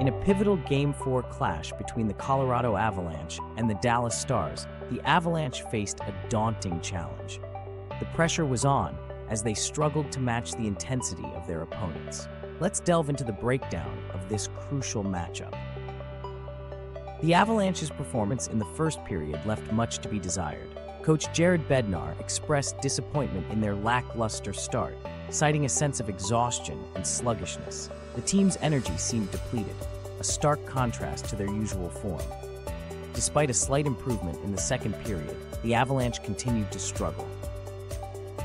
In a pivotal Game 4 clash between the Colorado Avalanche and the Dallas Stars, the Avalanche faced a daunting challenge. The pressure was on as they struggled to match the intensity of their opponents. Let's delve into the breakdown of this crucial matchup. The Avalanche's performance in the first period left much to be desired. Coach Jared Bednar expressed disappointment in their lackluster start, citing a sense of exhaustion and sluggishness. The team's energy seemed depleted, a stark contrast to their usual form. Despite a slight improvement in the second period, the Avalanche continued to struggle.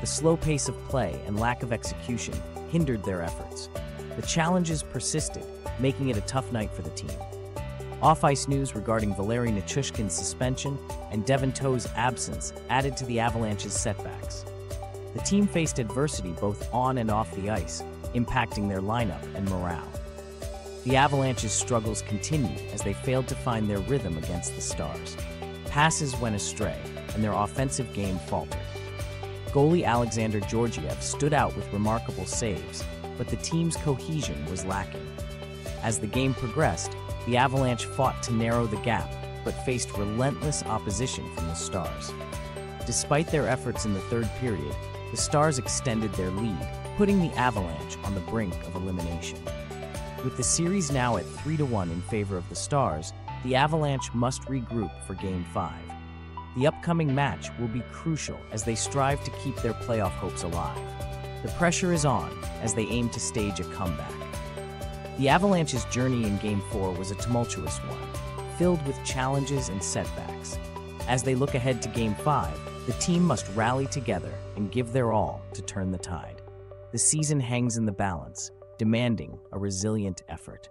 The slow pace of play and lack of execution hindered their efforts. The challenges persisted, making it a tough night for the team. Off-ice news regarding Valeri Nichushkin's suspension and Devon Toews' absence added to the Avalanche's setbacks. The team faced adversity both on and off the ice, impacting their lineup and morale. The Avalanche's struggles continued as they failed to find their rhythm against the Stars. Passes went astray, and their offensive game faltered. Goalie Alexander Georgiev stood out with remarkable saves, but the team's cohesion was lacking. As the game progressed, the Avalanche fought to narrow the gap, but faced relentless opposition from the Stars. Despite their efforts in the third period, the Stars extended their lead, putting the Avalanche on the brink of elimination. With the series now at 3 1 in favor of the Stars, the Avalanche must regroup for Game 5. The upcoming match will be crucial as they strive to keep their playoff hopes alive. The pressure is on as they aim to stage a comeback. The Avalanche's journey in Game 4 was a tumultuous one, filled with challenges and setbacks. As they look ahead to Game 5, the team must rally together and give their all to turn the tide. The season hangs in the balance, demanding a resilient effort.